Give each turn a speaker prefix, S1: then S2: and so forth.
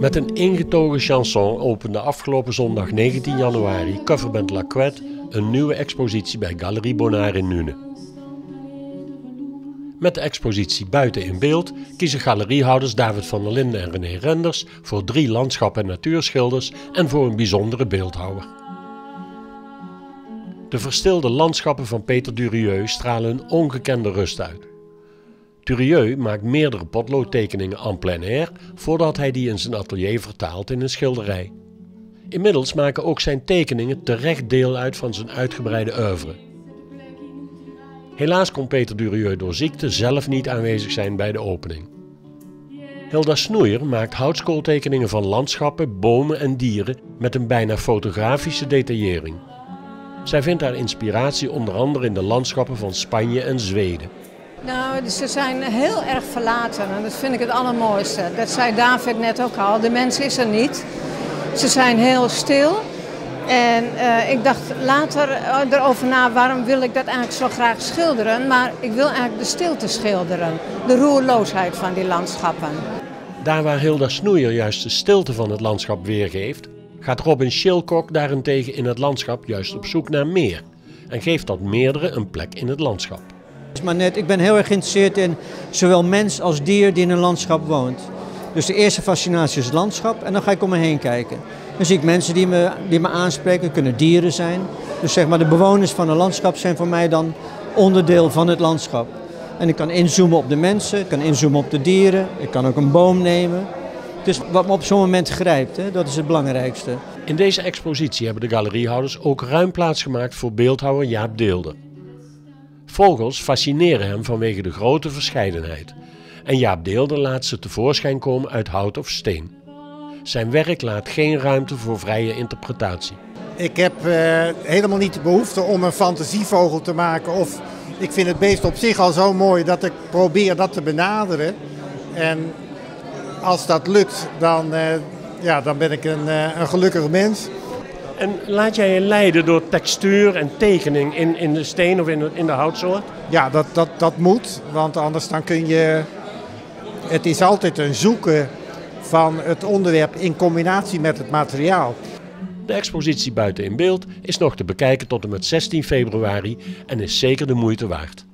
S1: Met een ingetogen chanson opende afgelopen zondag 19 januari coverband La Couette een nieuwe expositie bij Galerie Bonnard in Nune. Met de expositie Buiten in Beeld kiezen galeriehouders David van der Linden en René Renders voor drie landschap- en natuurschilders en voor een bijzondere beeldhouwer. De verstilde landschappen van Peter Durieux stralen een ongekende rust uit. Durieux maakt meerdere potloodtekeningen en plein air voordat hij die in zijn atelier vertaalt in een schilderij. Inmiddels maken ook zijn tekeningen terecht deel uit van zijn uitgebreide oeuvre. Helaas kon Peter Durieux door ziekte zelf niet aanwezig zijn bij de opening. Hilda Snoeier maakt houtskooltekeningen van landschappen, bomen en dieren met een bijna fotografische detaillering. Zij vindt haar inspiratie onder andere in de landschappen van Spanje en Zweden.
S2: Nou, ze zijn heel erg verlaten en dat vind ik het allermooiste. Dat zei David net ook al, de mens is er niet. Ze zijn heel stil. En eh, ik dacht later eh, erover na, waarom wil ik dat eigenlijk zo graag schilderen? Maar ik wil eigenlijk de stilte schilderen. De roerloosheid van die landschappen.
S1: Daar waar Hilda Snoeier juist de stilte van het landschap weergeeft, gaat Robin Schilcock daarentegen in het landschap juist op zoek naar meer. En geeft dat meerdere een plek in het landschap.
S3: Maar net, ik ben heel erg geïnteresseerd in zowel mens als dier die in een landschap woont. Dus de eerste fascinatie is het landschap en dan ga ik om me heen kijken. Dan zie ik mensen die me, die me aanspreken, kunnen dieren zijn. Dus zeg maar de bewoners van een landschap zijn voor mij dan onderdeel van het landschap. En ik kan inzoomen op de mensen, ik kan inzoomen op de dieren, ik kan ook een boom nemen. Dus wat me op zo'n moment grijpt, hè, dat is het belangrijkste.
S1: In deze expositie hebben de galeriehouders ook ruim plaats gemaakt voor beeldhouwer Jaap Deelde. Vogels fascineren hem vanwege de grote verscheidenheid. En Jaap Deelde laat ze tevoorschijn komen uit hout of steen. Zijn werk laat geen ruimte voor vrije interpretatie.
S4: Ik heb uh, helemaal niet de behoefte om een fantasievogel te maken. Of ik vind het beest op zich al zo mooi dat ik probeer dat te benaderen. En als dat lukt, dan, uh, ja, dan ben ik een, uh, een gelukkig mens.
S1: En laat jij je leiden door textuur en tekening in, in de steen of in de, in de houtsoort?
S4: Ja, dat, dat, dat moet. Want anders dan kun je... Het is altijd een zoeken van het onderwerp in combinatie met het materiaal.
S1: De expositie Buiten in Beeld is nog te bekijken tot en met 16 februari en is zeker de moeite waard.